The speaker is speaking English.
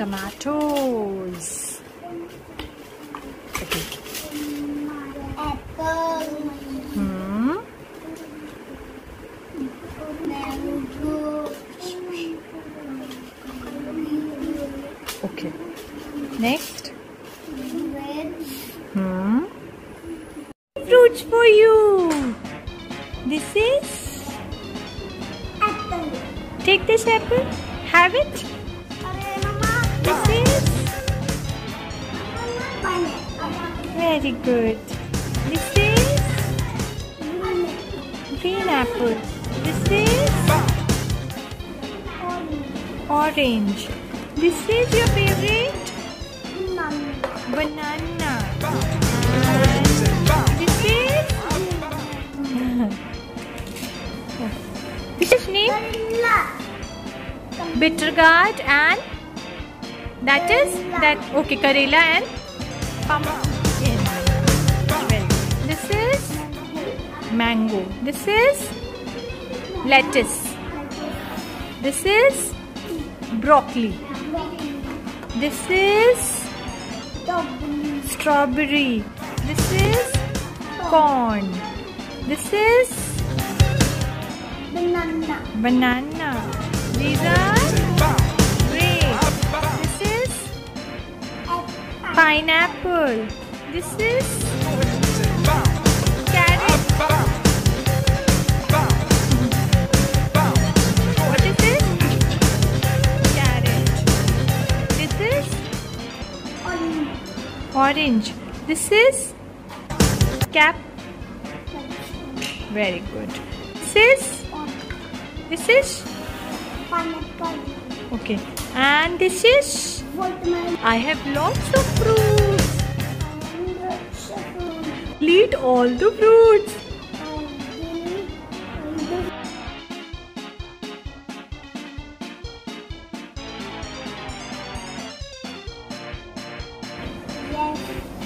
tomatoes. Okay. Apple, Hmm. mango, Okay. Next. red, Hmm. Fruits for you. This is. apple. Take this apple. Have it. Very good. This is. Green apple. This is. Orange. This is your favorite. Banana. This is. this is name bitter gourd and that is that okay karela and pumpkin. Mango. This is lettuce. This is broccoli. This is strawberry. This is corn. This is Banana. banana. These are grapes. This is pineapple. This is orange. This is cap. Very good. This is this is okay. And this is I have lots of fruits. Eat all the fruits. Yes.